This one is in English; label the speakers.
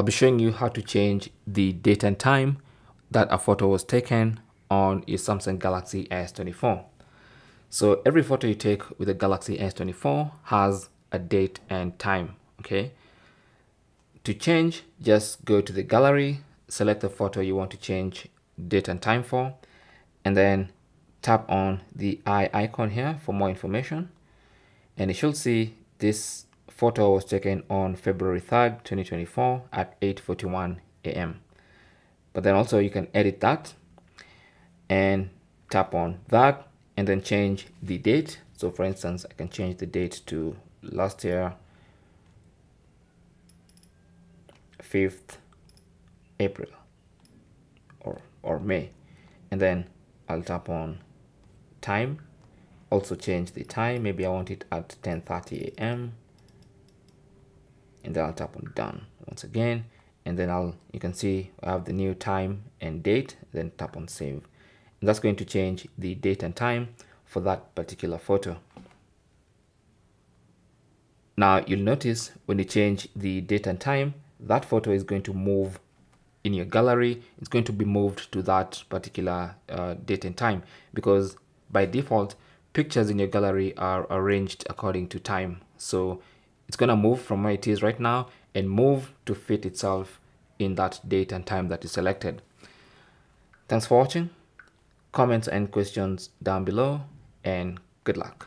Speaker 1: I'll be showing you how to change the date and time that a photo was taken on your Samsung Galaxy S24. So every photo you take with the Galaxy S24 has a date and time, okay? To change, just go to the gallery, select the photo you want to change date and time for, and then tap on the eye icon here for more information. And you should see this photo was taken on February 3rd, 2024 at 8.41 a.m. But then also you can edit that and tap on that and then change the date. So for instance, I can change the date to last year, 5th April or, or May. And then I'll tap on time. Also change the time. Maybe I want it at 10.30 a.m. And then I'll tap on done once again. And then I'll, you can see I have the new time and date, then tap on save. And that's going to change the date and time for that particular photo. Now you'll notice when you change the date and time, that photo is going to move in your gallery. It's going to be moved to that particular uh, date and time because by default, pictures in your gallery are arranged according to time. So it's going to move from where it is right now and move to fit itself in that date and time that you selected. Thanks for watching. Comments and questions down below and good luck.